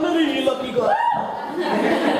family lucky girl.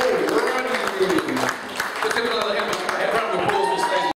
Oh.